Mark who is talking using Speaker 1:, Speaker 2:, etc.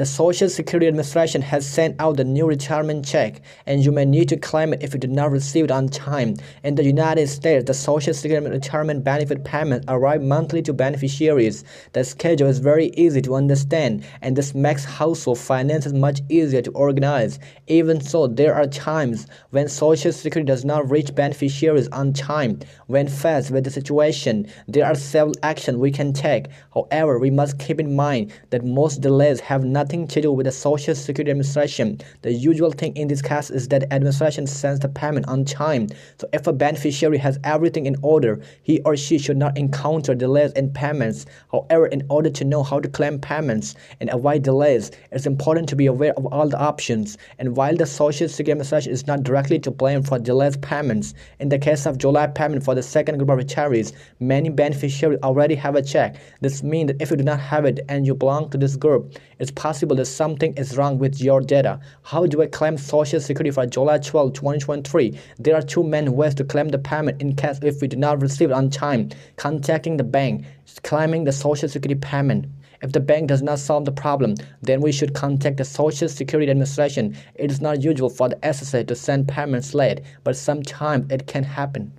Speaker 1: The Social Security Administration has sent out the new retirement check, and you may need to claim it if you did not receive it on time. In the United States, the Social Security retirement benefit payments arrive monthly to beneficiaries. The schedule is very easy to understand, and this makes household finances much easier to organize. Even so, there are times when Social Security does not reach beneficiaries on time. When faced with the situation, there are several actions we can take. However, we must keep in mind that most delays have not nothing to do with the Social Security Administration. The usual thing in this case is that the administration sends the payment on time. So if a beneficiary has everything in order, he or she should not encounter delays in payments. However, in order to know how to claim payments and avoid delays, it's important to be aware of all the options. And while the Social Security Administration is not directly to blame for delayed payments, in the case of July payment for the second group of retirees, many beneficiaries already have a check. This means that if you do not have it and you belong to this group, it's possible possible that something is wrong with your data. How do I claim Social Security for July 12, 2023? There are two main ways to claim the payment in case if we do not receive it on time. Contacting the bank, claiming the Social Security payment. If the bank does not solve the problem, then we should contact the Social Security Administration. It is not usual for the SSA to send payments late, but sometimes it can happen.